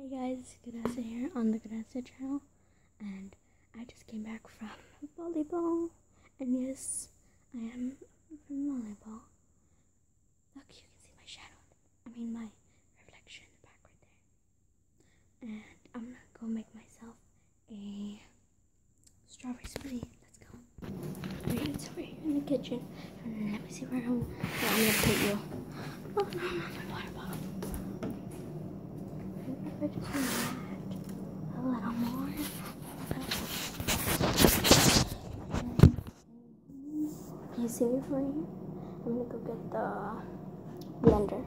Hey guys, Ganessa here on the Ganessa channel, and I just came back from volleyball, and yes, I am from volleyball. Look, you can see my shadow, I mean my reflection in the back right there. And I'm gonna go make myself a strawberry smoothie. Let's go. Alright, it's over here in the kitchen, and let me see where I'm, I'm gonna put you. Oh no, not my water bottle. Just want a little more. Me for you? I'm gonna go get the blender.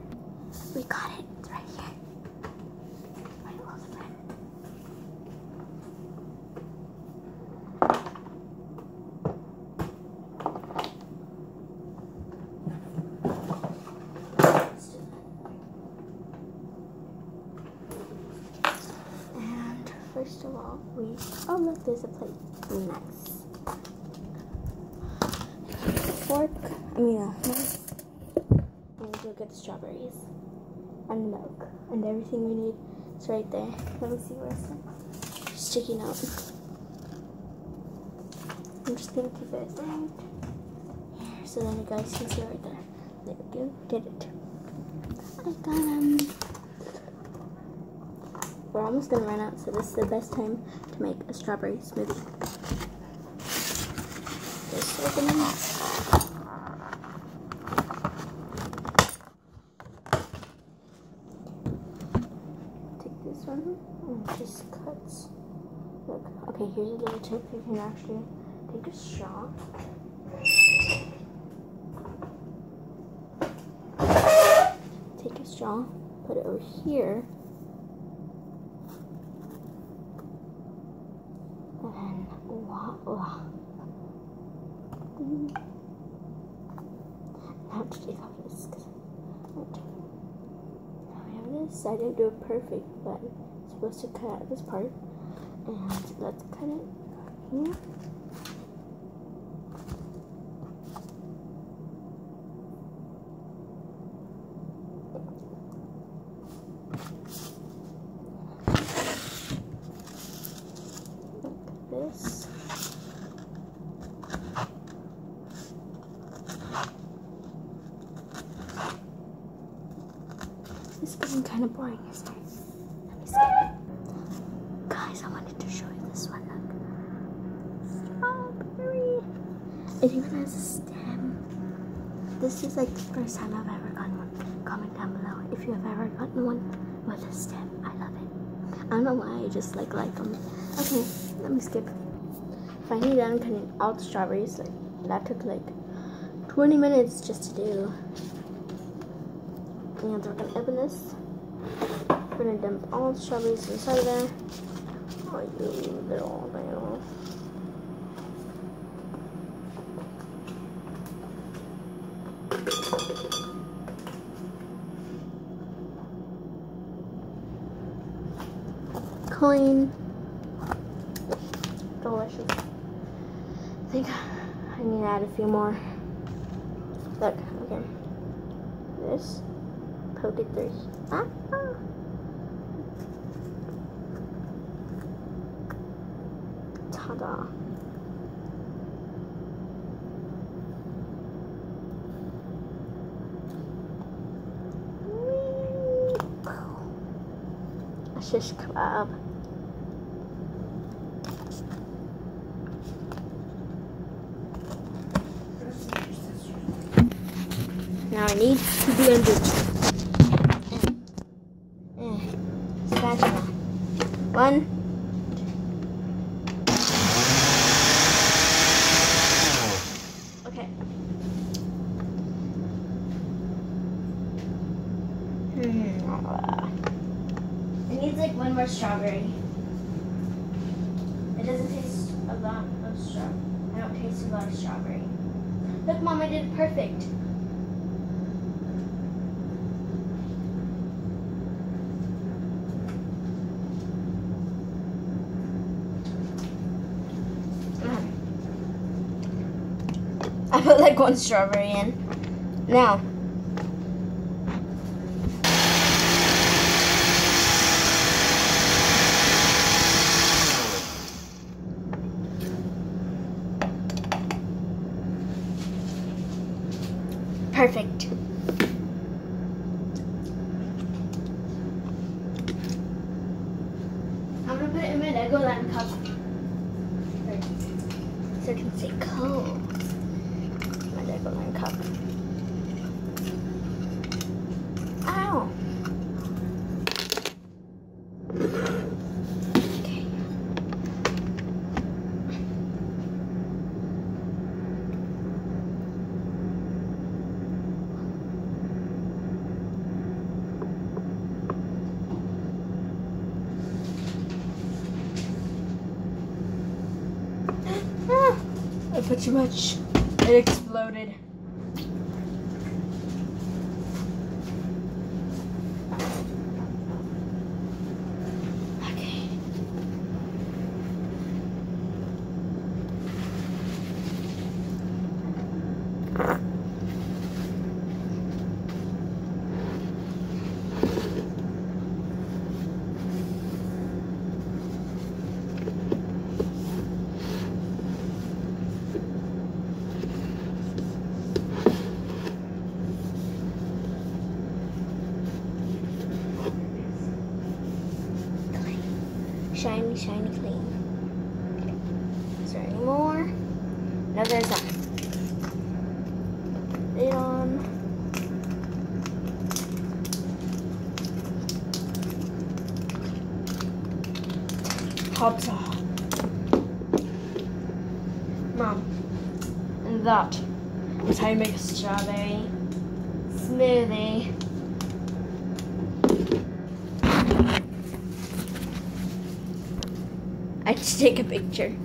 We got it. It's right here. Right over there. Let's do that. And first of all, we oh look, there's a plate. Nice. Fork. I mean uh, a knife. And we'll get the strawberries and the milk and everything we need. It's right there. Let me see where it's sticking out. I'm just gonna keep it right here so then you guys can see right there. There we go. Did it. I got him. We're almost gonna run out, so this is the best time to make a strawberry smoothie. Just open them. Take this one and it just cuts. Look, okay, here's a little tip. You can actually take a straw. Take a straw, put it over here. Mm. Now to take off this now I have this. I didn't do it perfect, but I'm supposed to cut out this part. And let's cut it here. Like this. This is getting kind of boring, isn't it? Let me see. Guys, I wanted to show you this one. Look. Strawberry. It even has a stem. This is like the first time I've ever gotten one. Comment down below if you have ever gotten one with a stem. I love it. I don't know why, I just like like them. Okay, let me skip. Finally done cutting all the strawberries. Like that took like 20 minutes just to do. And we're gonna open this. We're gonna dump all the strawberries inside of there. Oh, you little little. Clean. Delicious. I think I need to add a few more. Look, okay. This poke it. Ah, ah. Ta-da. A shish kebab. Now I need to blend it. One. Okay. Hmm. It needs like one more strawberry. It doesn't taste a lot of straw. I don't taste a lot of strawberry. Look, mom, I did perfect. I put like one strawberry in. Now, perfect. I'm gonna put it in my Legoland cup. So I can say cold. My Legoland cup. Ow! Okay. I put too much. It exploded. Shiny, shiny, clean. Okay. Is there any more? No, there's not. Lid on. Tops off. Mom, and that is how you make a strawberry smoothie. I had to take a picture.